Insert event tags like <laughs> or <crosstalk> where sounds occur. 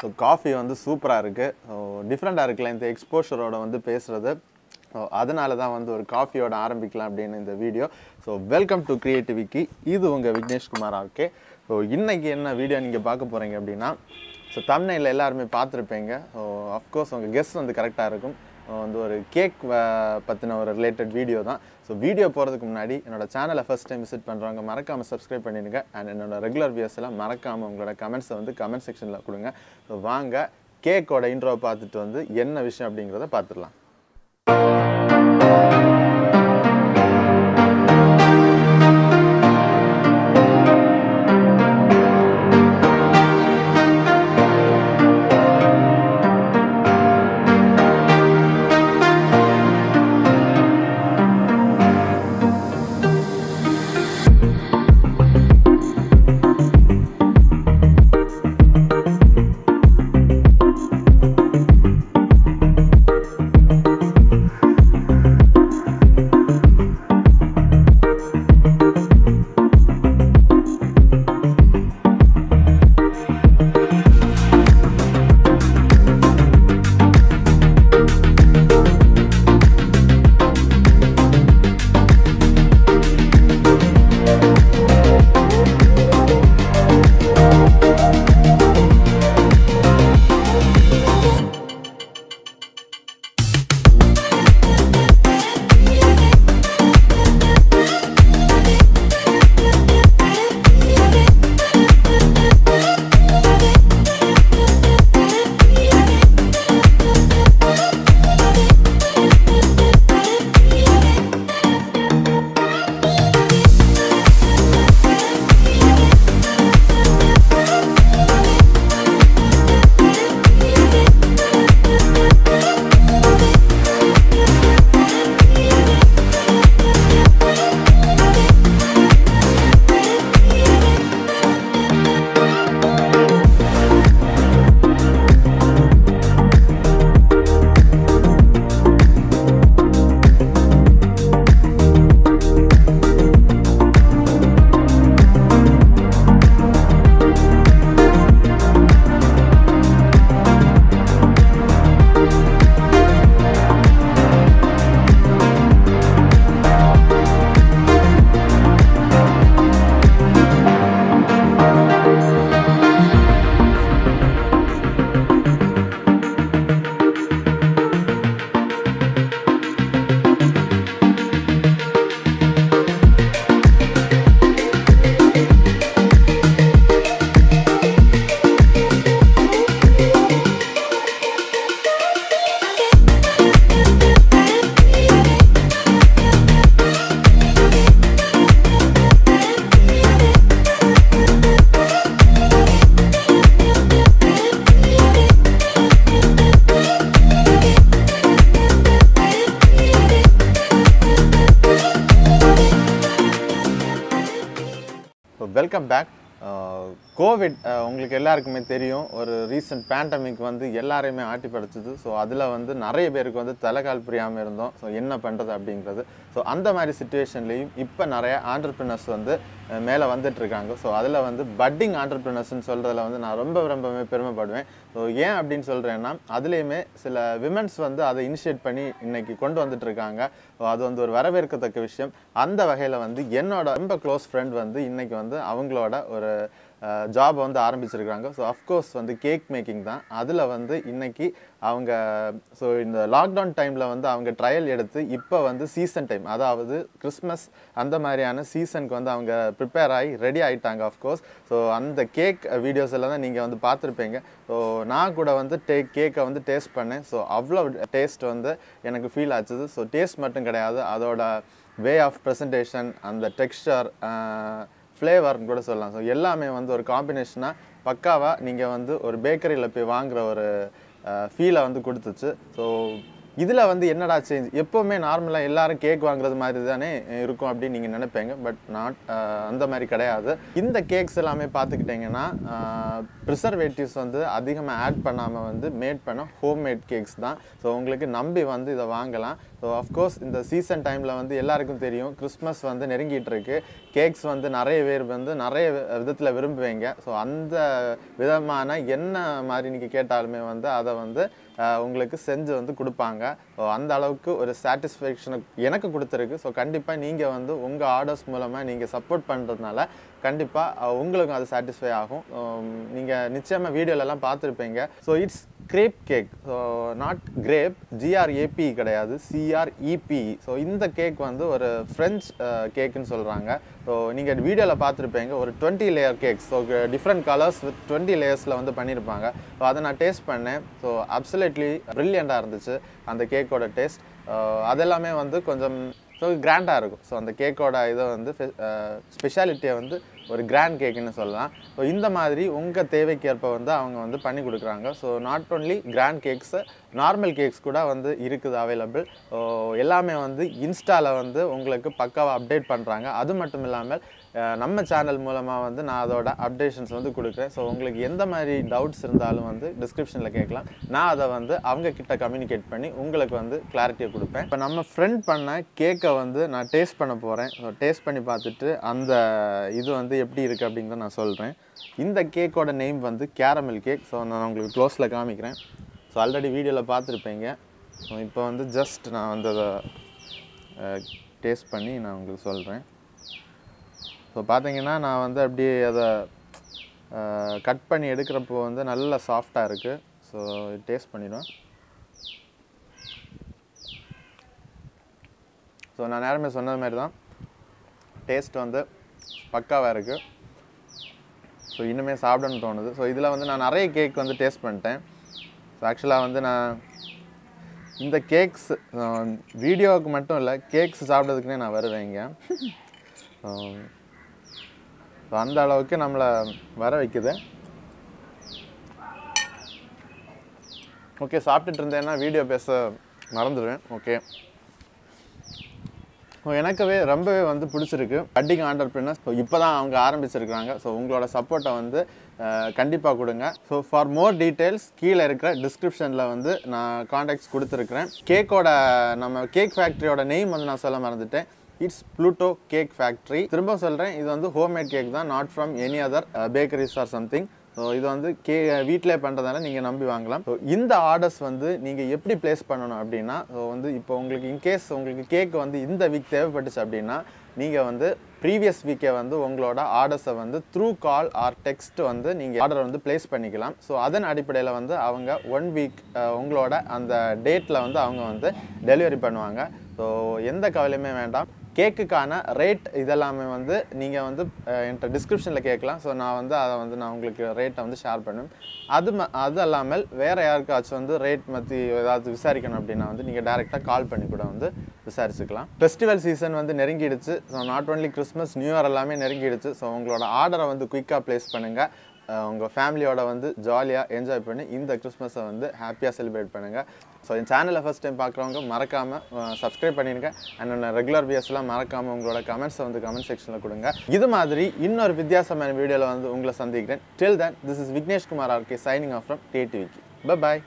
So coffee வந்து சூப்பராக இருக்குது டிஃப்ரெண்ட்டாக இருக்குல்ல இந்த எக்ஸ்போஷரோட வந்து பேசுகிறது ஸோ அதனால தான் வந்து ஒரு காஃபியோட ஆரம்பிக்கலாம் அப்படின்னு இந்த வீடியோ ஸோ வெல்கம் டு கிரியேட்டிவிக்கி இது உங்கள் விக்னேஷ்குமார் ஆர்கே ஸோ இன்றைக்கி என்ன வீடியோ நீங்கள் பார்க்க போகிறீங்க அப்படின்னா ஸோ தமிழ்நில எல்லாருமே பார்த்துருப்பீங்க. ஸோ அஃப்கோர்ஸ் உங்கள் கெஸ்ட் வந்து கரெக்டாக இருக்கும். வந்து ஒரு கேக் பற்றின ஒரு ரிலேட்டட் வீடியோ தான். ஸோ வீடியோ போகிறதுக்கு முன்னாடி என்னோட சேனலை ஃபஸ்ட் டைம் விசிட் பண்ணுறவங்க மறக்காமல் சப்ஸ்கிரைப் பண்ணிடுங்க. அண்ட் என்னோட ரெகுலர் வியூஸ் எல்லாம் மறக்காமல் உங்களோட கமெண்ட்ஸை வந்து கமெண்ட் செக்ஷனில் கொடுங்க. ஸோ வாங்க கேக்கோட இன்ட்ரோவை பார்த்துட்டு வந்து என்ன விஷயம் அப்படிங்கிறத பார்த்துடலாம். ஸோ வெல்கம் பேக் கோவிட் உங்களுக்கு எல்லாருக்குமே தெரியும். ஒரு ரீசன்ட் பேண்டமிக் வந்து எல்லாரையுமே ஆட்டி படைச்சிது. ஸோ அதில் வந்து நிறைய பேருக்கு வந்து தலைகால் புரியாமல் இருந்தோம். ஸோ என்ன பண்ணுறது அப்படிங்கிறது ஸோ அந்த மாதிரி சுச்சுவேஷன்லேயும் இப்போ நிறைய ஆண்டர்பிரினர்ஸ் வந்து மேலே வந்துட்டுருக்காங்க. ஸோ அதில் வந்து பட்டிங் ஆண்டர்பிரினர்ஸ்னு சொல்கிறதுல வந்து நான் ரொம்ப ரொம்பவே பெருமைப்படுவேன். ஸோ ஏன் அப்படின்னு சொல்கிறேன்னா அதுலேயுமே சில விமென்ஸ் வந்து அதை இனிஷியேட் பண்ணி இன்றைக்கி கொண்டு வந்துட்டுருக்காங்க. ஸோ அது வந்து ஒரு வரவேற்கத்தக்க விஷயம். அந்த வகையில் வந்து என்னோட ரொம்ப க்ளோஸ் ஃப்ரெண்ட் வந்து இன்றைக்கி வந்து அவங்களோட ஒரு ஜாப் வந்து ஆரம்பிச்சிருக்காங்க ஸோ அஃப்கோர்ஸ் வந்து கேக் மேக்கிங் தான். அதில் வந்து இன்றைக்கி அவங்க ஸோ இந்த லாக்டவுன் டைமில் வந்து அவங்க ட்ரையல் எடுத்து இப்போ வந்து சீசன் டைம் அதாவது கிறிஸ்மஸ் அந்த மாதிரியான சீசனுக்கு வந்து அவங்க ப்ரிப்பேர் ஆகி ரெடி ஆகிட்டாங்க அஃப்கோர்ஸ் ஸோ அந்த கேக் வீடியோஸ் எல்லாம் தான் நீங்கள் வந்து பார்த்துருப்பீங்க. ஸோ நான் கூட வந்து டே கேக்கை வந்து டேஸ்ட் பண்ணேன். ஸோ அவ்வளோ டேஸ்ட் வந்து எனக்கு ஃபீல் ஆச்சுது. ஸோ டேஸ்ட் மட்டும் கிடையாது. அதோட வே ஆஃப் ப்ரெசன்டேஷன் அந்த டெக்ஸ்டர் ஃப்ளேவர்னு கூட சொல்லலாம். ஸோ எல்லாமே வந்து ஒரு காம்பினேஷனாக பக்காவாக நீங்கள் வந்து ஒரு பேக்கரியில் போய் வாங்குற ஒரு ஃபீலை வந்து கொடுத்துச்சு. ஸோ இதில் வந்து என்னடா சேஞ்ச் எப்போவுமே நார்மலாக எல்லாரும் கேக் வாங்குறது மாதிரி தானே இருக்கும் அப்படின்னு நீங்கள் நினைப்பீங்க. பட் நாட் அந்த மாதிரி கிடையாது. இந்த கேக்ஸ் எல்லாமே பார்த்துக்கிட்டிங்கன்னா ப்ரிசர்வேட்டிவ்ஸ் வந்து அதிகமாக ஆட் பண்ணாமல் வந்து மேட் பண்ண ஹோம் மேட் கேக்ஸ் தான். ஸோ உங்களுக்கு நம்பி வந்து இதை வாங்கலாம். ஸோ அஃப்கோர்ஸ் இந்த சீசன் டைமில் வந்து எல்லாருக்கும் தெரியும் கிறிஸ்மஸ் வந்து நெருங்கிட்டு இருக்கு. கேக்ஸ் வந்து நிறைய பேர் வந்து நிறைய விதத்தில் விரும்புவீங்க. ஸோ அந்த விதமான என்ன மாதிரி நீங்கள் கேட்டாலுமே வந்து அதை வந்து உங்களுக்கு செஞ்சு வந்து கொடுப்பாங்க. ஸோ அந்த அளவுக்கு ஒரு சாட்டிஸ்ஃபேக்ஷனை எனக்கு கொடுத்துருக்கு. ஸோ கண்டிப்பாக நீங்கள் வந்து உங்கள் ஆர்டர்ஸ் மூலமாக நீங்கள் சப்போர்ட் பண்ணுறதுனால கண்டிப்பாக உங்களுக்கும் அது சாட்டிஸ்ஃபை ஆகும். நீங்கள் நிச்சயமாக வீடியோலலாம் பார்த்துருப்பீங்க. So it's crepe cake so not grape G R A P கிடையாது C R E P so இந்த கேக் வந்து ஒரு ஃப்ரெஞ்ச் கேக்குன்னு uh, சொல்கிறாங்க ஸோ நீங்கள் வீடியோவில் பார்த்துருப்பீங்க ஒரு twenty layer cake so different colours with twenty லேயர்ஸில் வந்து பண்ணியிருப்பாங்க. ஸோ அதை நான் டேஸ்ட் பண்ணேன். ஸோ அப்சல்யூட்லி ப்ரில்லியண்ட்டாக இருந்துச்சு அந்த கேக்கோட டேஸ்ட் uh, அதெல்லாமே வந்து கொஞ்சம் ஸோ கிராண்டாக இருக்கும். ஸோ அந்த கேக்கோட இதை வந்து ஸ்பெஷாலிட்டியை uh, வந்து ஒரு கிராண்ட் கேக்குன்னு சொல்லலாம். ஸோ இந்த மாதிரி உங்கள் தேவைக்கேற்ப வந்து அவங்க வந்து பண்ணி கொடுக்குறாங்க. So not only grand cakes normal cakes கூட வந்து இருக்குது அவைலபிள் எல்லாமே வந்து இன்ஸ்டாவில் வந்து உங்களுக்கு பக்காவாக அப்டேட் பண்ணுறாங்க அது மட்டும் இல்லாமல் நம்ம சேனல் மூலமாக வந்து நான் அதோட அப்டேஷன்ஸ் வந்து கொடுக்குறேன். ஸோ உங்களுக்கு எந்த மாதிரி டவுட்ஸ் இருந்தாலும் வந்து டிஸ்கிரிப்ஷனில் கேட்கலாம். நான் அதை வந்து அவங்க கிட்ட கம்யூனிகேட் பண்ணி உங்களுக்கு வந்து கிளாரிட்டியை கொடுப்பேன். இப்போ நம்ம ஃப்ரெண்ட் பண்ண கேக்கை வந்து நான் டேஸ்ட் பண்ண போகிறேன் ஸோ டேஸ்ட் பண்ணி பார்த்துட்டு அந்த இது வந்து எப்படி இருக்குது அப்படிங்கிறத நான் சொல்கிறேன் இந்த கேக்கோட நேம் வந்து கேரமல் கேக் ஸோ நான் உங்களுக்கு க்ளோஸில் காமிக்கிறேன். ஸோ ஆல்ரெடி வீடியோவில் பார்த்துருப்பீங்க. ஸோ இப்போ வந்து ஜஸ்ட் நான் வந்து அதை டேஸ்ட் பண்ணி நான் உங்களுக்கு சொல்கிறேன் ஸோ பார்த்தீங்கன்னா நான் வந்து அப்படியே அதை கட் பண்ணி எடுக்கிறப்போ வந்து நல்ல சாஃப்டாக இருக்குது ஸோ டேஸ்ட் பண்ணிடுவேன். ஸோ நான் நேரமே சொன்னது மாதிரி தான் டேஸ்ட் வந்து பக்காவாக இருக்குது ஸோ இன்னுமே சாப்பிடணும்னு தோணுது. ஸோ இதில் வந்து நான் நிறைய கேக் வந்து டேஸ்ட் பண்ணிட்டேன். ஸோ ஆக்சுவலாக வந்து நான் இந்த கேக்ஸ் வீடியோவுக்கு மட்டும் இல்லை கேக்ஸ் சாப்பிட்றதுக்குனே நான் வருவேன் இங்கே. <laughs> ஸோ அந்த அளவுக்கு நம்மளை வர வைக்குது. ஓகே சாப்பிட்டுட்டு இருந்தேன்னா வீடியோ பேச மறந்துடுவேன். ஓகே ஸோ எனக்கவே ரொம்பவே வந்து பிடிச்சிருக்கு. கட்டிங் ஆண்டர்பிரினர்ஸ் ஸோ இப்போ தான் அவங்க ஆரம்பிச்சிருக்கிறாங்க. ஸோ உங்களோட சப்போர்ட்டை வந்து கண்டிப்பாக கொடுங்க. ஸோ ஃபார் மோர் டீட்டெயில்ஸ் கீழே இருக்கிற டிஸ்கிரிப்ஷனில் வந்து நான் காண்டாக்ட்ஸ் கொடுத்துருக்குறேன். கேக்கோட நம்ம கேக் ஃபேக்ட்ரியோட நெய்ம் வந்து நான் சொல்ல மறந்துட்டேன். இட்ஸ் ப்ளூட்டோ கேக் ஃபேக்ட்ரி திரும்ப சொல்கிறேன் இது வந்து ஹோம்மேட் கேக் தான் not from any other bakeries or something so இது வந்து கே வீட்டிலே பண்ணுறதால நீங்கள் நம்பி வாங்கலாம். ஸோ இந்த ஆர்டர்ஸ் வந்து நீங்கள் எப்படி ப்ளேஸ் பண்ணணும் அப்படின்னா ஸோ வந்து இப்போ உங்களுக்கு இன்கேஸ் உங்களுக்கு கேக் வந்து இந்த வீக் தேவைப்பட்டுச்சு அப்படின்னா நீங்கள் வந்து ப்ரீவியஸ் வீக்கே வந்து உங்களோட ஆர்டர்ஸை வந்து த்ரூ கால் ஆர் டெக்ஸ்ட் வந்து நீங்கள் ஆர்டர் வந்து ப்ளேஸ் பண்ணிக்கலாம். ஸோ அதன் அடிப்படையில் வந்து அவங்க ஒன் வீக் uh, உங்களோட அந்த டேட்டில் வந்து அவங்க வந்து டெலிவரி பண்ணுவாங்க. ஸோ எந்த கவலையுமே வேண்டாம். கேக்குக்கான ரேட் இதெல்லாமே வந்து நீங்கள் வந்து என்கிட்ட டிஸ்கிரிப்ஷனில் கேட்கலாம். ஸோ நான் வந்து அதை வந்து நான் உங்களுக்கு ரேட்டை வந்து ஷேர் பண்ணுவேன் அது ம அது அல்லாமல் வேறு யாருக்காச்சும் வந்து ரேட் பற்றி ஏதாவது விசாரிக்கணும் அப்படின்னா வந்து நீங்கள் டேரெக்டாக கால் பண்ணி கூட வந்து விசாரிச்சுக்கலாம். ஃபெஸ்டிவல் சீசன் வந்து நெருங்கிடுச்சு. So not only Christmas new year எல்லாமே நெருங்கிடுச்சு. ஸோ உங்களோட ஆர்டரை வந்து குயிக்காக ப்ளேஸ் பண்ணுங்கள் உங்கள் ஃபேமிலியோட வந்து ஜாலியாக என்ஜாய் பண்ணி இந்த கிறிஸ்மஸை வந்து ஹாப்பியாக செலிப்ரேட் பண்ணுங்கள் ஸோ என் சேனலை ஃபஸ்ட் டைம் பார்க்குறவங்க மறக்காமல் சப்ஸ்கிரைப் பண்ணிடுங்க அண்ட் ரெகுலர் வியூஸ்லாம் மறக்காமல் உங்களோட கமெண்ட்ஸை வந்து கமெண்ட் செக்ஷனில் கொடுங்க. இது மாதிரி இன்னொரு வித்தியாசமான வீடியோவில் வந்து உங்களை சந்திக்கிறேன். Till then this is Vigneshkumar RK signing off from டிவிக்கு பாய்